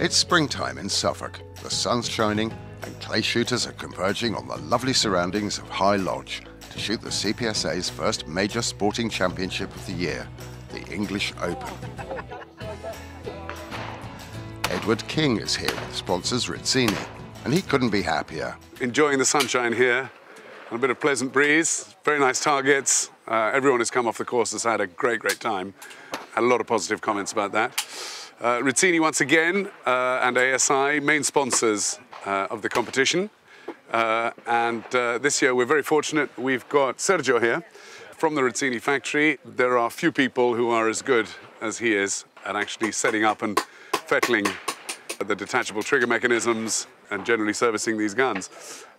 It's springtime in Suffolk. The sun's shining and clay shooters are converging on the lovely surroundings of High Lodge to shoot the CPSA's first major sporting championship of the year, the English Open. Edward King is here with sponsors Rizzini, and he couldn't be happier. Enjoying the sunshine here and a bit of pleasant breeze, very nice targets. Uh, everyone who's come off the course has had a great, great time. Had a lot of positive comments about that. Uh, once again uh, and ASI, main sponsors uh, of the competition. Uh, and uh, this year we're very fortunate. We've got Sergio here from the Rizzini factory. There are few people who are as good as he is at actually setting up and fettling the detachable trigger mechanisms and generally servicing these guns.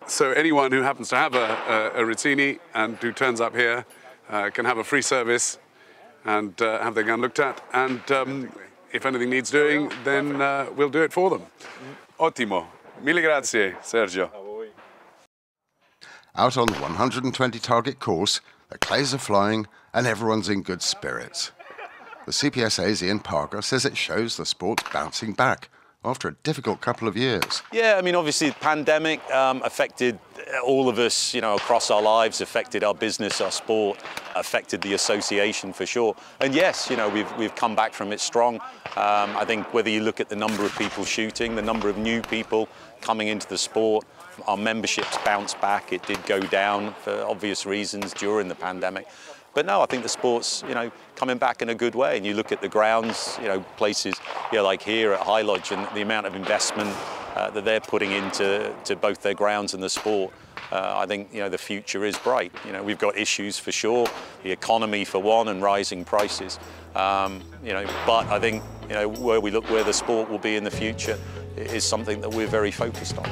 So anyone who happens to have a, a, a and who turns up here uh, can have a free service and have their gun looked at. And um, if anything needs doing, then uh, we'll do it for them. Ottimo. Mille grazie, Sergio. Out on the 120 target course, the clays are flying and everyone's in good spirits. The CPSA's Ian Parker says it shows the sport's bouncing back after a difficult couple of years. Yeah, I mean, obviously the pandemic um, affected all of us, you know, across our lives, affected our business, our sport, affected the association for sure. And yes, you know, we've, we've come back from it strong. Um, I think whether you look at the number of people shooting, the number of new people coming into the sport, our memberships bounced back. It did go down for obvious reasons during the pandemic. But no, I think the sport's, you know, coming back in a good way. And you look at the grounds, you know, places, you know, like here at High Lodge and the amount of investment uh, that they're putting into to both their grounds and the sport. Uh, I think you know the future is bright. You know we've got issues for sure, the economy for one, and rising prices. Um, you know, but I think you know where we look where the sport will be in the future is something that we're very focused on.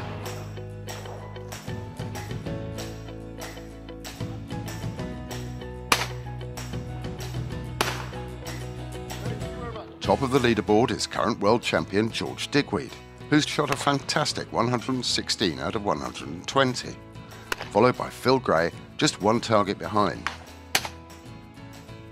Top of the leaderboard is current world champion George Digweed, who's shot a fantastic 116 out of 120, followed by Phil Gray, just one target behind.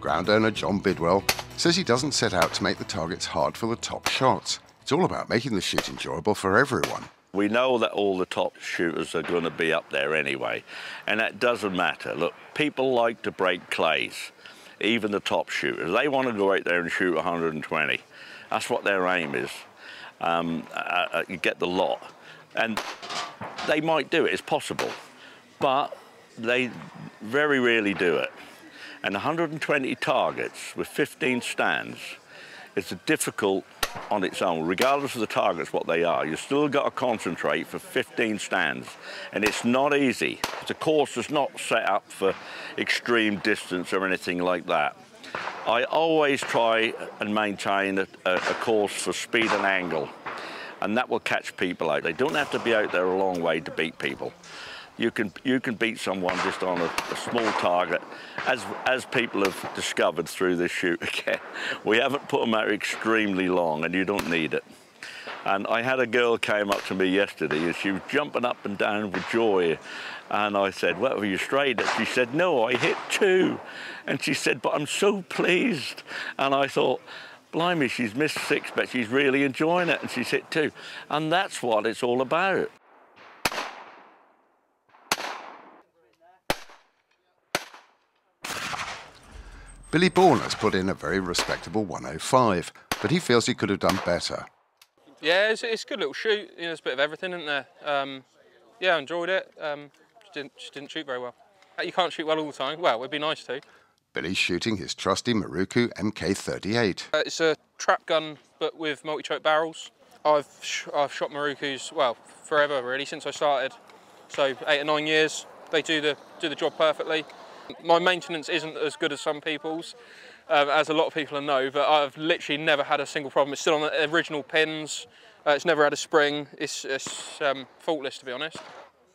Ground owner John Bidwell says he doesn't set out to make the targets hard for the top shots. It's all about making the shoot enjoyable for everyone. We know that all the top shooters are going to be up there anyway, and that doesn't matter. Look, people like to break clays even the top shooters. They want to go out there and shoot 120. That's what their aim is. Um, uh, uh, you get the lot. And they might do it, it's possible. But they very rarely do it. And 120 targets with 15 stands is a difficult on its own, regardless of the targets, what they are. You've still got to concentrate for 15 stands, and it's not easy. The course is not set up for extreme distance or anything like that. I always try and maintain a, a, a course for speed and angle, and that will catch people out. They don't have to be out there a long way to beat people you can you can beat someone just on a, a, small target, as as people have discovered through this shoot again. We haven't put them out extremely long, and you don't need it. And I had a girl came up to me yesterday, and she was jumping up and down with joy. And I said, "What were you strayed And she said, "No, I hit two." And she said, "But I'm so pleased." And I thought. Blimey, she's missed six, but she's really enjoying it, and she's hit two. And that's what it's all about. Billy Bourne has put in a very respectable 105, but he feels he could have done better. Yeah, it's, it's a good little shoot. You know, there's a bit of everything, isn't there? Um, yeah, I enjoyed it. Um, just, didn't, just didn't shoot very well. You can't shoot well all the time. Well, it'd be nice to. Billy's shooting his trusty Miroku MK38. Uh, it's a trap gun, but with multi-choke barrels. I've sh I've shot Mirokus well forever really since I started. So eight or nine years. They do the do the job perfectly. My maintenance isn't as good as some people's, um, as a lot of people know, but I've literally never had a single problem. It's still on the original pins. Uh, it's never had a spring. It's, it's um, faultless, to be honest.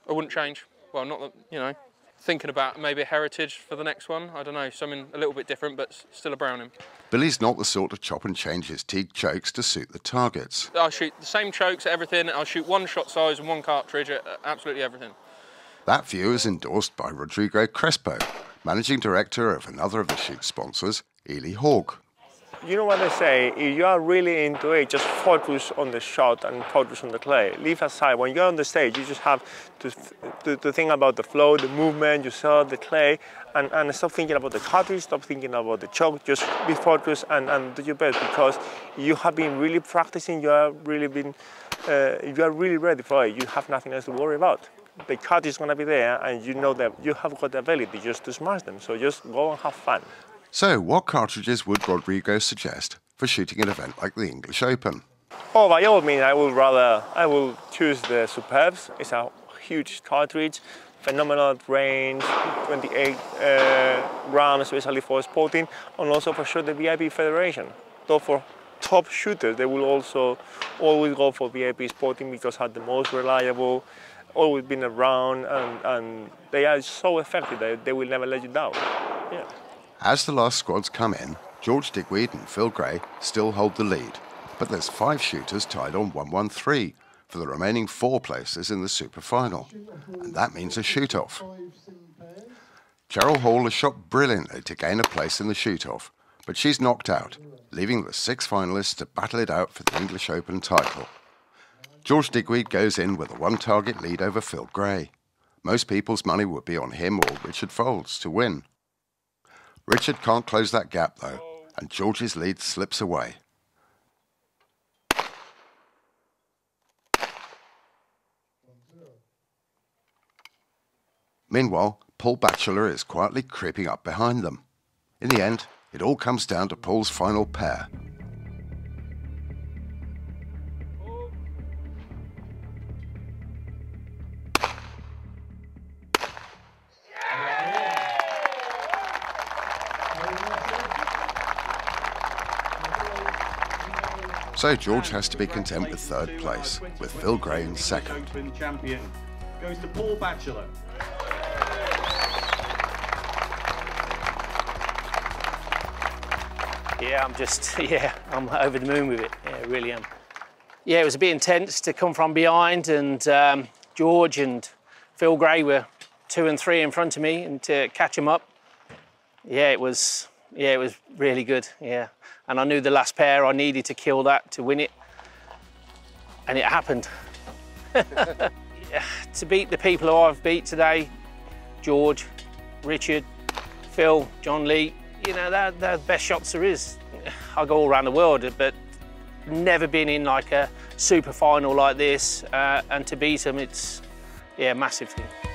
I wouldn't change. Well, not that, you know, thinking about maybe a heritage for the next one. I don't know, something a little bit different, but still a Browning. Billy's not the sort to chop and change his teague chokes to suit the targets. I shoot the same chokes, at everything. I'll shoot one shot size and one cartridge at absolutely everything. That view is endorsed by Rodrigo Crespo, managing director of another of the shoot sponsors, Eley Hawk. you know what they say, if you are really into it, just focus on the shot and focus on the clay. Leave aside, when you're on the stage, you just have to, to, to think about the flow, the movement, you saw the clay, and, and stop thinking about the cartridge, stop thinking about the choke, just be focused and, and do your best because you have been really practicing, you have really been, uh, you are really ready for it, you have nothing else to worry about the cut is going to be there and you know that you have got the ability just to smash them. So just go and have fun. So, what cartridges would Rodrigo suggest for shooting an event like the English Open? Oh, by all means, I would rather, I will choose the Superbs. It's a huge cartridge, phenomenal range, 28 uh, rounds, especially for sporting, and also for sure the VIP Federation. Though for top shooters, they will also always go for VIP Sporting because have the most reliable, always been around, and, and they are so effective that they will never let you down. Yeah. As the last squads come in, George Digweed and Phil Gray still hold the lead, but there's five shooters tied on 1-1-3 for the remaining four places in the super final, and that means a shoot-off. Cheryl Hall has shot brilliantly to gain a place in the shoot-off, but she's knocked out, leaving the six finalists to battle it out for the English Open title. George Digweed goes in with a one-target lead over Phil Gray. Most people's money would be on him or Richard Faulds to win. Richard can't close that gap though, and George's lead slips away. Meanwhile, Paul Batchelor is quietly creeping up behind them. In the end, it all comes down to Paul's final pair, So George has to be content with third place, with Phil Gray in second. Champion goes to Paul Batchelor. Yeah, I'm just, yeah, I'm over the moon with it. Yeah, I really am. Yeah, it was a bit intense to come from behind and um, George and Phil Gray were two and three in front of me and to catch them up. Yeah, it was, yeah, it was really good, yeah and I knew the last pair I needed to kill that to win it, and it happened. to beat the people who I've beat today, George, Richard, Phil, John Lee, you know, they're, they're the best shots there is. I go all around the world, but never been in like a super final like this, uh, and to beat them, it's, yeah, massive thing.